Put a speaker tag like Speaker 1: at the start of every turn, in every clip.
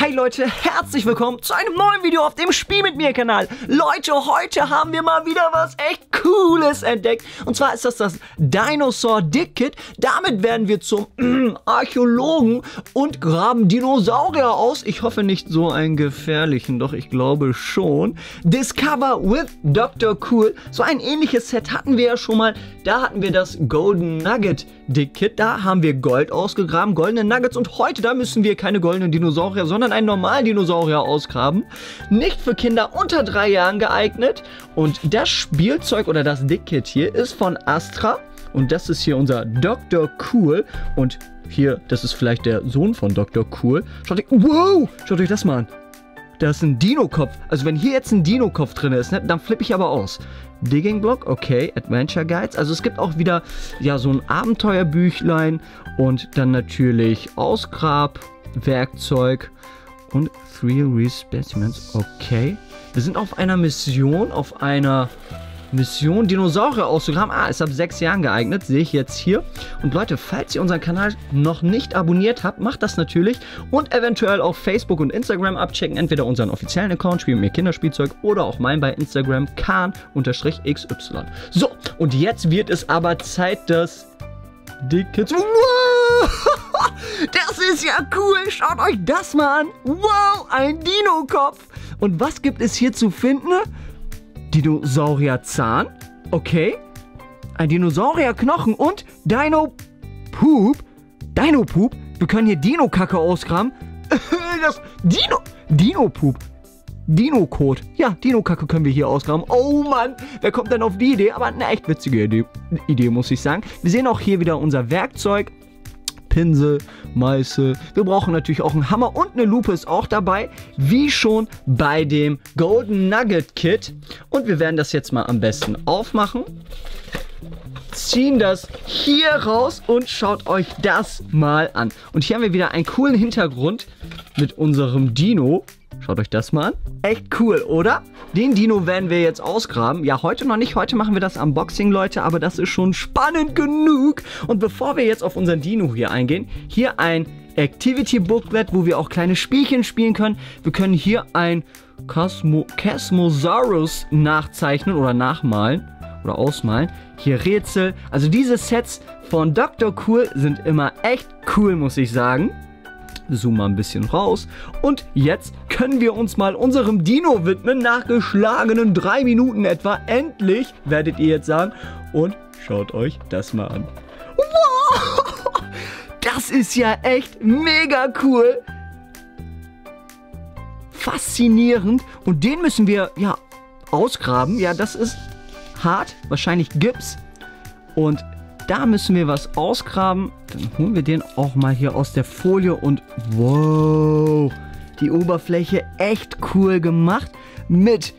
Speaker 1: Hi Leute, herzlich willkommen zu einem neuen Video auf dem Spiel mit mir Kanal. Leute, heute haben wir mal wieder was echt Cooles entdeckt. Und zwar ist das das Dinosaur Dick Kit. Damit werden wir zum äh, Archäologen und graben Dinosaurier aus. Ich hoffe nicht so einen gefährlichen, doch ich glaube schon. Discover with Dr. Cool. So ein ähnliches Set hatten wir ja schon mal. Da hatten wir das Golden Nugget Dick Kit. Da haben wir Gold ausgegraben, goldene Nuggets. Und heute, da müssen wir keine goldenen Dinosaurier, sondern sondern einen normalen Dinosaurier ausgraben. Nicht für Kinder unter drei Jahren geeignet. Und das Spielzeug oder das Dickkit hier ist von Astra. Und das ist hier unser Dr. Cool. Und hier, das ist vielleicht der Sohn von Dr. Cool. Schaut euch, wow, schaut euch das mal an. Da ist ein Dino-Kopf. Also wenn hier jetzt ein Dino-Kopf drin ist, ne, dann flippe ich aber aus. Digging Block, okay. Adventure Guides. Also es gibt auch wieder ja so ein Abenteuerbüchlein und dann natürlich Ausgrabwerkzeug und Three Specimens. Okay. Wir sind auf einer Mission, auf einer Mission Dinosaurier auszugraben. Ah, ist ab sechs Jahren geeignet, sehe ich jetzt hier. Und Leute, falls ihr unseren Kanal noch nicht abonniert habt, macht das natürlich. Und eventuell auf Facebook und Instagram abchecken. Entweder unseren offiziellen Account, Spielen mir Kinderspielzeug, oder auch meinen bei Instagram, kan-xy. So, und jetzt wird es aber Zeit, dass die Kids... Wow! Das ist ja cool. Schaut euch das mal an. Wow, ein Dino-Kopf. Und was gibt es hier zu finden? Dinosaurier-Zahn. Okay. Ein Dinosaurier-Knochen und Dino-Poop. Dino-Poop. Wir können hier Dino-Kacke ausgraben. das Dino... Dino-Poop. Dino-Code. Ja, Dino-Kacke können wir hier ausgraben. Oh Mann, wer kommt denn auf die Idee? Aber eine echt witzige Idee, Idee, muss ich sagen. Wir sehen auch hier wieder unser Werkzeug. Pinsel, Meißel. Wir brauchen natürlich auch einen Hammer und eine Lupe ist auch dabei, wie schon bei dem Golden Nugget Kit. Und wir werden das jetzt mal am besten aufmachen. Ziehen das hier raus und schaut euch das mal an. Und hier haben wir wieder einen coolen Hintergrund mit unserem Dino. Schaut euch das mal an. Echt cool, oder? Den Dino werden wir jetzt ausgraben. Ja, heute noch nicht. Heute machen wir das Unboxing, Leute. Aber das ist schon spannend genug. Und bevor wir jetzt auf unseren Dino hier eingehen, hier ein Activity Booklet, wo wir auch kleine Spielchen spielen können. Wir können hier ein Cosmo Casmosaurus nachzeichnen oder nachmalen oder ausmalen. Hier Rätsel. Also diese Sets von Dr. Cool sind immer echt cool, muss ich sagen zoom mal ein bisschen raus. Und jetzt können wir uns mal unserem Dino widmen, nach geschlagenen drei Minuten etwa. Endlich, werdet ihr jetzt sagen. Und schaut euch das mal an. Wow! Das ist ja echt mega cool. Faszinierend. Und den müssen wir, ja, ausgraben. Ja, das ist hart. Wahrscheinlich Gips. Und da müssen wir was ausgraben. Dann holen wir den auch mal hier aus der Folie und wow, die Oberfläche echt cool gemacht mit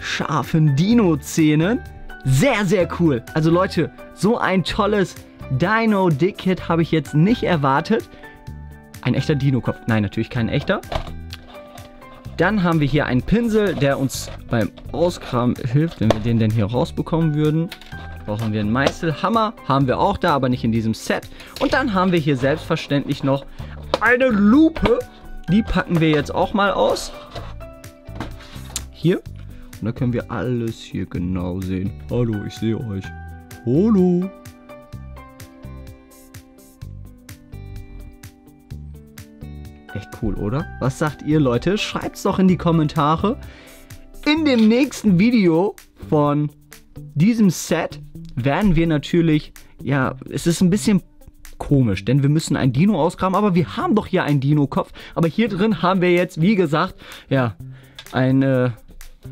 Speaker 1: scharfen Dino-Zähnen. Sehr, sehr cool. Also Leute, so ein tolles Dino-Dick-Kit habe ich jetzt nicht erwartet. Ein echter Dino-Kopf. Nein, natürlich kein echter. Dann haben wir hier einen Pinsel, der uns beim Auskramen hilft, wenn wir den denn hier rausbekommen würden brauchen wir einen Meißelhammer. Haben wir auch da, aber nicht in diesem Set. Und dann haben wir hier selbstverständlich noch eine Lupe. Die packen wir jetzt auch mal aus. Hier. Und da können wir alles hier genau sehen. Hallo, ich sehe euch. Hallo. Echt cool, oder? Was sagt ihr, Leute? Schreibt es doch in die Kommentare. In dem nächsten Video von diesem Set werden wir natürlich, ja, es ist ein bisschen komisch, denn wir müssen ein Dino ausgraben, aber wir haben doch hier einen Dino-Kopf. Aber hier drin haben wir jetzt, wie gesagt, ja, ein äh,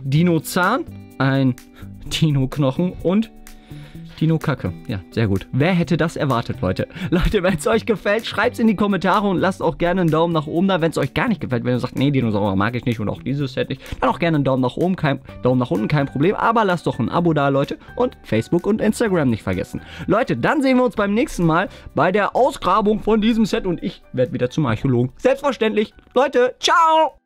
Speaker 1: Dino-Zahn, ein Dino-Knochen und Dino Kacke. Ja, sehr gut. Wer hätte das erwartet, Leute? Leute, wenn es euch gefällt, schreibt es in die Kommentare und lasst auch gerne einen Daumen nach oben da. Wenn es euch gar nicht gefällt, wenn ihr sagt, nee, Dinosaurier mag ich nicht und auch dieses Set nicht, dann auch gerne einen Daumen nach oben, kein Daumen nach unten, kein Problem. Aber lasst doch ein Abo da, Leute. Und Facebook und Instagram nicht vergessen. Leute, dann sehen wir uns beim nächsten Mal bei der Ausgrabung von diesem Set und ich werde wieder zum Archäologen. Selbstverständlich. Leute, ciao!